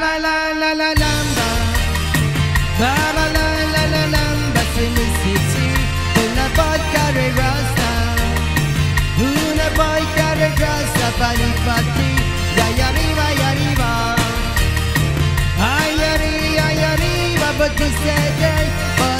la la la la lamba. La la la la la lamba, c'est le city. Una boy rasta. Una boy carry rasta, pari pati. Ya ya arriva, ya arriva. Ay ah, arriva, ay arriva, but but